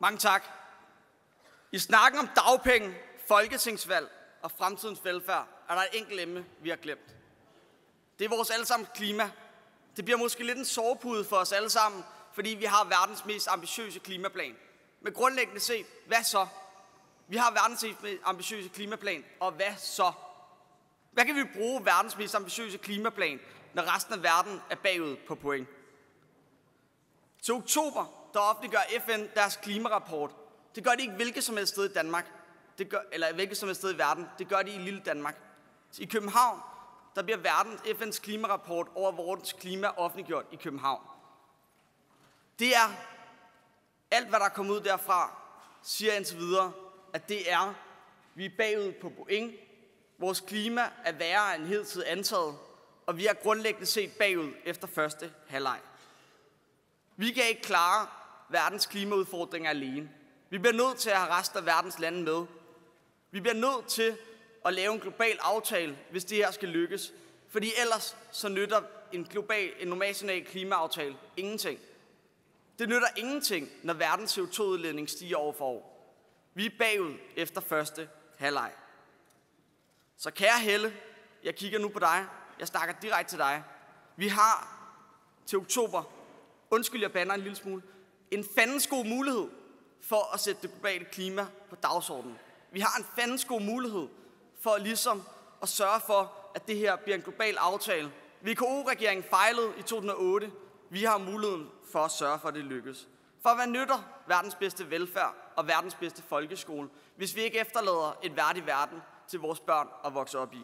Mange tak. I snakken om dagpenge, folketingsvalg og fremtidens velfærd er der et enkelt emne, vi har glemt. Det er vores allesammen klima. Det bliver måske lidt en sovepude for os alle sammen, fordi vi har verdens mest ambitiøse klimaplan. Men grundlæggende set, hvad så? Vi har verdens mest ambitiøse klimaplan, og hvad så? Hvad kan vi bruge verdens mest ambitiøse klimaplan, når resten af verden er bagud på point? Til oktober, der offentliggør FN deres klimarapport. Det gør de ikke hvilket som helst sted i Danmark, det gør, eller hvilket som helst sted i verden. Det gør de i lille Danmark. I København, der bliver verdens FN's klimarapport over vores klima offentliggjort i København. Det er alt, hvad der er kommet ud derfra, siger indtil videre, at det er, vi er bagud på point. Vores klima er værre end hidtil antaget, og vi er grundlæggende set bagud efter første halvleg. Vi kan ikke klare verdens klimaudfordringer alene. Vi bliver nødt til at have resten af verdens lande med. Vi bliver nødt til at lave en global aftale, hvis det her skal lykkes. Fordi ellers så nytter en global, en national klimaaftale ingenting. Det nytter ingenting, når verdens CO2-udledning stiger år for år. Vi er bagud efter første halvleg. Så kære Helle, jeg kigger nu på dig. Jeg snakker direkte til dig. Vi har til oktober, undskyld jeg banner en lille smule, en fandens god mulighed for at sætte det globale klima på dagsordenen. Vi har en fandens god mulighed for ligesom at sørge for, at det her bliver en global aftale. VKO-regeringen fejlede i 2008. Vi har muligheden for at sørge for, at det lykkes. For hvad nytter verdens bedste velfærd og verdens bedste folkeskole, hvis vi ikke efterlader et værdig verden til vores børn at vokse op i?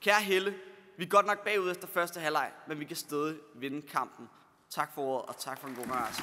Kære Helle, vi er godt nok bagud efter første halvleg, men vi kan stadig vinde kampen. Tak for ordet, og tak for en god rejse.